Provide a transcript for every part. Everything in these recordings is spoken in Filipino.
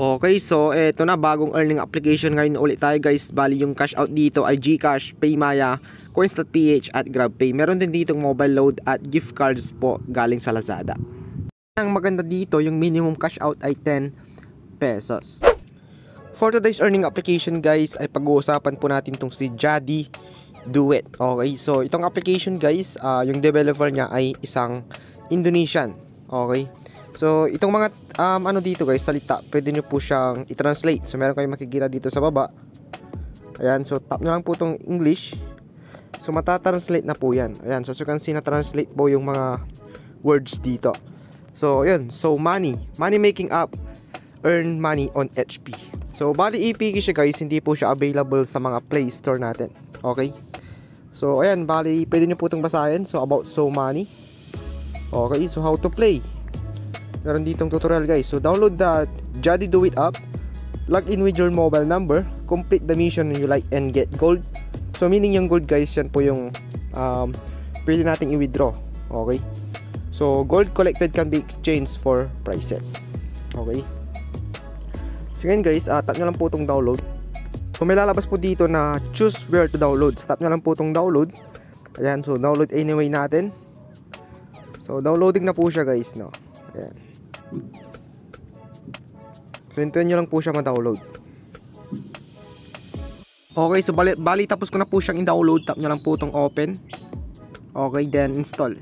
Okay, so eto na bagong earning application ngayon ulit tayo guys. Bali yung cash out dito ay GCash, Paymaya, Coins.ph at GrabPay. Meron din ditong mobile load at gift cards po galing sa Lazada. Ang maganda dito, yung minimum cash out ay 10 pesos. For today's earning application guys, ay pag-uusapan po natin tong si Jadi Do It. Okay, so itong application guys, uh, yung developer niya ay isang Indonesian. Okay. So, itong mga um, ano dito guys, salita, pwede nyo po siyang i-translate. So, meron kayong makikita dito sa baba. Ayan, so tap nyo lang po itong English. So, matatranslate na po yan. Ayan, so as you can see, na-translate po yung mga words dito. So, ayan, so money. Money making app, earn money on HP. So, bali EPK siya guys, hindi po siya available sa mga Play Store natin. Okay? So, ayan, bali, pwede nyo po itong basahin. So, about so money. Okay, so how to play meron ditong tutorial guys. So download the Jadi Do It app. Log in with your mobile number. Complete the mission you like and get gold. So meaning yung gold guys yan po yung um, pwede nating i-withdraw. Okay? So gold collected can be exchanged for prices okay? So ngayon guys uh, tap nyo lang po itong download. So may lalabas po dito na choose where to download. So, tap nyo lang po itong download. Ayan so download anyway natin. So downloading na po siya guys no? Ayan So, hintuin nyo lang po siya ma-download. Okay, so bali, bali tapos ko na po siyang in-download. Tap nyo lang po itong open. Okay, then install.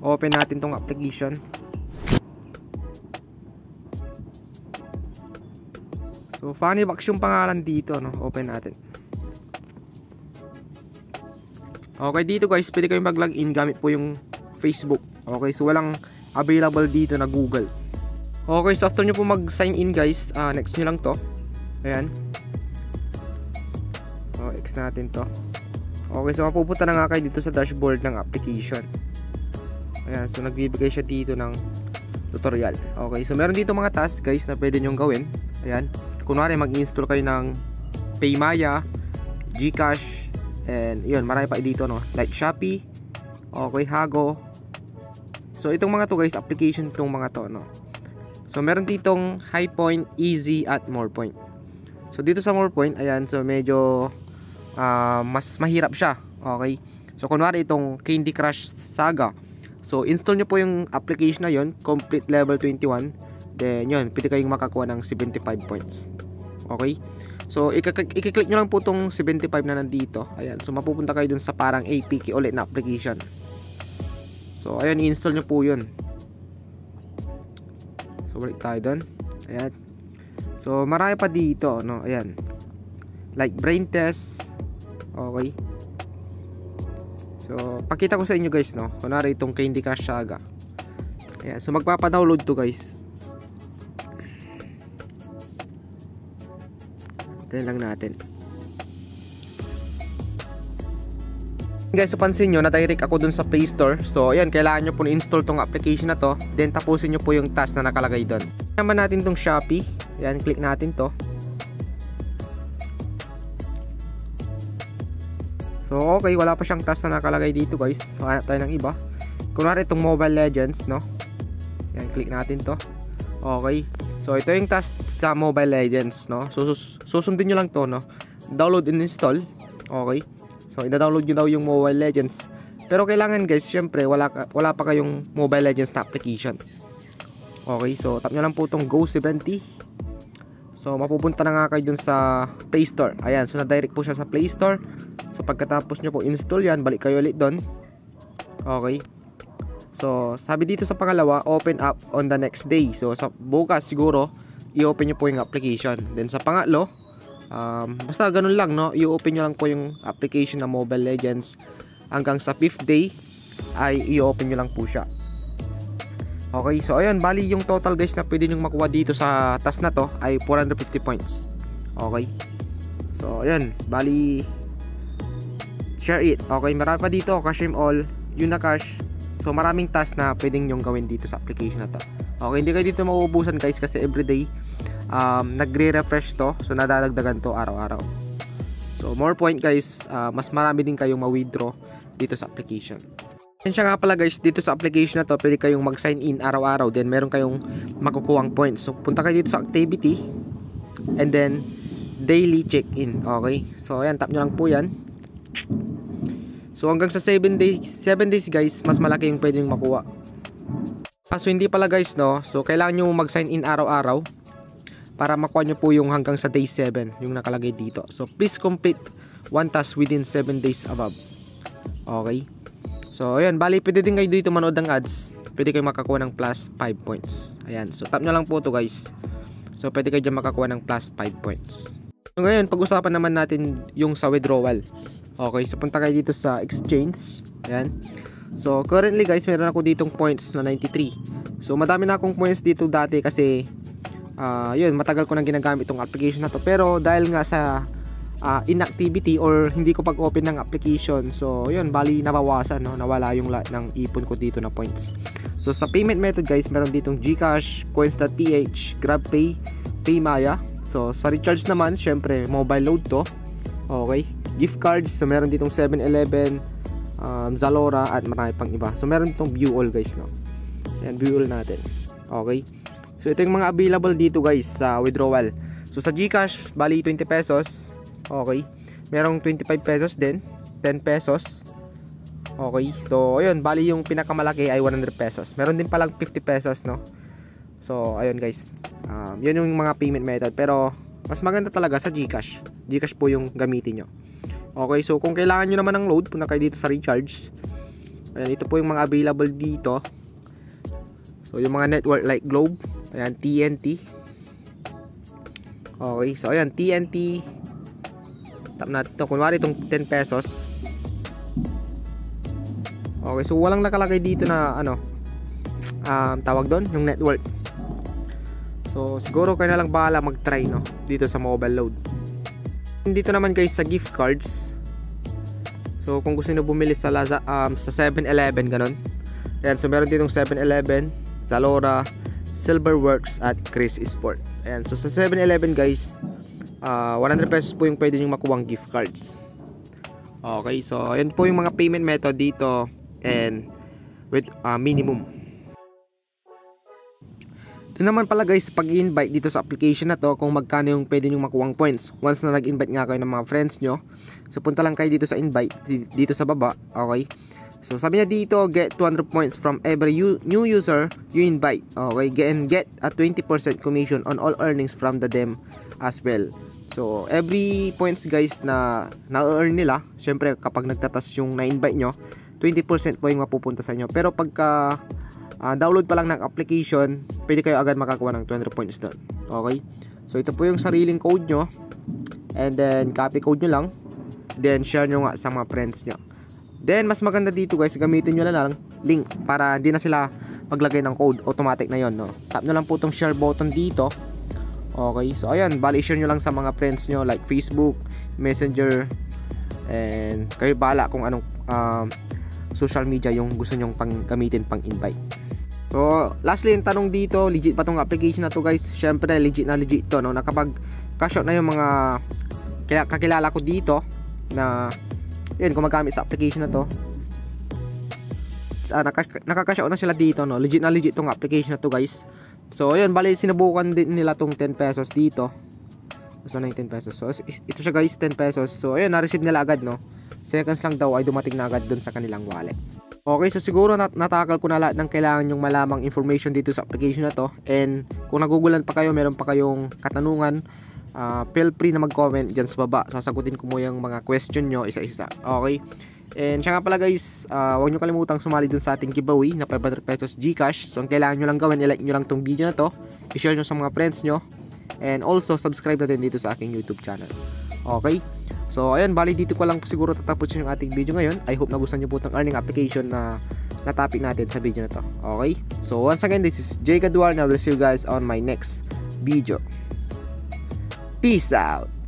Open natin tong application. So, funny box yung pangalan dito, no? Open natin. Okay, dito guys, pwede kayong mag-login gamit po yung Facebook. Okay, so walang available dito na Google. Okay, so after nyo po mag-sign in guys, uh, next nyo lang to. Ayan. So, X natin to. Okay, so mapupunta na nga kayo dito sa dashboard ng application. Ayan, so nagbibigay siya dito ng tutorial. Okay, so meron dito mga tasks guys na pwede nyong gawin. Ayan. Kunwari mag-install kayo ng Paymaya, Gcash, and yun, marami pa dito no. Like Shopee, okay, Hago, So itong mga to guys, application itong mga to no. So meron ditong high point, easy at more point. So dito sa more point, ayan, so medyo uh, mas mahirap siya. Okay? So kunwari itong Candy Crush Saga. So install nyo po yung application na yon, complete level 21. Then yun, pwede kayong makakuha ng 75 points. Okay? So i-click nyo lang po itong 75 na nandito. Ayan, so mapupunta kayo dun sa parang APK ulit na application. So, ayan, i-install nyo po yun. So, balik tayo doon. Ayan. So, marami pa dito, no? Ayan. Like, brain test. Okay. So, pakita ko sa inyo guys, no? Kunwari itong Candy Crush Saga. Ayan. So, magpapadownload to guys. Ito lang natin. Guys, so pansin nyo, na-direct ako dun sa Play Store. So, ayan, kailangan nyo po na-install tong application na to. Then, tapusin nyo po yung task na nakalagay dun. Naman natin tong Shopee. Ayan, click natin to. So, okay, wala pa siyang task na nakalagay dito, guys. So, hanap tayo ng iba. Kunwari itong Mobile Legends, no? Ayan, click natin to. Okay. So, ito yung task sa Mobile Legends, no? So, sus susundin nyo lang to, no? Download and install. Okay. So, ida-download nyo daw yung Mobile Legends. Pero kailangan guys, syempre, wala, wala pa kayong Mobile Legends na application. Okay, so tap nyo lang po itong Go70. So, mapupunta na nga kayo dun sa Play Store. Ayan, so na-direct po siya sa Play Store. So, pagkatapos nyo po install yan, balik kayo ulit dun. Okay. So, sabi dito sa pangalawa, open up on the next day. So, sa bukas siguro, i-open nyo po yung application. Then, sa pangatlo, um, basta ganun lang no? I-open nyo lang po yung application na Mobile Legends. Hanggang sa 5th day ay i-open nyo lang po siya. Okay so ayun bali yung total guys na pwede nyong makuha dito sa task na to ay 450 points. Okay? So ayun bali share it. Okay marami pa dito. Cash him all Unacash so maraming task na pwedeng nyong gawin dito sa application na to. Okay hindi kayo dito mauubusan guys kasi everyday um, nagre-refresh to so nadadagdagan to araw-araw so more point guys uh, mas marami din kayong ma-withdraw dito sa application And siya nga pala guys, dito sa application na to, pwede kayong mag-sign in araw-araw. Then meron kayong makukuhang points. So punta kayo dito sa activity. And then, daily check-in. Okay? So ayan, tap nyo lang po yan. So hanggang sa 7 days, 7 days guys, mas malaki yung pwedeng makuha. Ah, so hindi pala guys no. So kailangan nyo mag-sign in araw-araw para makuha nyo po yung hanggang sa day 7 yung nakalagay dito. So please complete one task within 7 days above. Okay? So, ayan, bali pwede din kayo dito manood ng ads. Pwede kayo makakuha ng plus 5 points. Ayan, so tap nyo lang po to guys. So, pwede kayo dyan makakuha ng plus 5 points. So, ngayon, pag-usapan naman natin yung sa withdrawal. Okay, so punta kayo dito sa exchange. Ayan. So, currently guys, meron ako ditong points na 93. So, madami na akong points dito dati kasi uh, yun, matagal ko nang ginagamit itong application na to. Pero dahil nga sa uh, inactivity or hindi ko pag-open ng application. So, yun, bali nabawasan, no? nawala yung lahat ng ipon ko dito na points. So, sa payment method guys, meron ditong GCash, Coins.ph, GrabPay, PayMaya. So, sa recharge naman, syempre, mobile load to. Okay. Gift cards, so meron ditong 7-Eleven, um, Zalora, at marami pang iba. So, meron ditong view all guys, no? Yan, view all natin. Okay. So, ito yung mga available dito guys sa withdrawal. So, sa GCash, bali 20 pesos. Okay. Merong 25 pesos din. 10 pesos. Okay. So, ayun. Bali yung pinakamalaki ay 100 pesos. Meron din palang 50 pesos, no? So, ayun guys. Um, yun yung mga payment method. Pero, mas maganda talaga sa Gcash. Gcash po yung gamitin nyo. Okay. So, kung kailangan nyo naman ng load, punta kayo dito sa recharge. Ayan. Ito po yung mga available dito. So, yung mga network like Globe. Ayan. TNT. Okay. So, ayan. TNT tap natin to kunwari itong 10 pesos okay so walang nakalagay dito na ano um, tawag doon yung network so siguro kayo na lang bahala mag try no dito sa mobile load dito naman guys sa gift cards so kung gusto niyo bumili sa Laza, um, sa 7-Eleven ganun ayan so meron ditong 7-Eleven Zalora Silverworks at Chris Sport. Ayan so sa 7-Eleven guys uh, ah, 100 pesos po yung pwede nyo makuwang gift cards. Okay so yan po yung mga payment method dito and with uh, minimum. Ito naman pala guys pag invite dito sa application na to kung magkano yung pwede nyo makuwang points. Once na nag-invite nga kayo ng mga friends nyo so punta lang kayo dito sa invite dito sa baba okay So sabi niya dito, get 200 points from every new user you invite. Okay, and get a 20% commission on all earnings from the dem as well. So every points guys na na-earn nila, syempre kapag nagtatas yung na-invite nyo, 20% po yung mapupunta sa inyo. Pero pagka uh, download pa lang ng application, pwede kayo agad makakuha ng 200 points doon. Okay? So ito po yung sariling code nyo. And then copy code nyo lang. Then share nyo nga sa mga friends nyo. Then, mas maganda dito guys, gamitin nyo na lang link para hindi na sila maglagay ng code. Automatic na yon no? Tap nyo lang po itong share button dito. Okay, so ayan, bali share nyo lang sa mga friends nyo like Facebook, Messenger, and kayo bala kung anong um, social media yung gusto nyong pang gamitin pang invite. So, lastly, yung tanong dito, legit pa tong application na to guys? Syempre, legit na legit to, no? Nakapag cash out na yung mga kakilala ko dito na yun gumagamit sa application na to. Uh, nakaka na sila dito no? Legit na legit tong application na to guys. So yun bali sinubukan din nila tong 10 pesos dito. Saan na yung 10 pesos so ito siya guys 10 pesos. So ayun na-receive nila agad no? Seconds lang daw ay dumating na agad dun sa kanilang wallet. Okay, so siguro nat natakal ko na lahat ng kailangan yung malamang information dito sa application na to. And kung nagugulan pa kayo, meron pa kayong katanungan, uh, feel free na mag-comment dyan sa baba. Sasagutin ko mo yung mga question nyo isa-isa. Okay? And siya nga pala guys, uh, huwag nyo kalimutang sumali dun sa ating giveaway na 500 pesos Gcash. So ang kailangan nyo lang gawin, i-like nyo lang tong video na to, i-share nyo sa mga friends nyo, and also subscribe na din dito sa aking YouTube channel. Okay? So ayun, bali dito ko lang siguro tatapusin yung ating video ngayon. I hope na gusto nyo po itong earning application na na topic natin sa video na to. Okay? So once again, this is Jay Gaduar and I will see you guys on my next video. Peace out.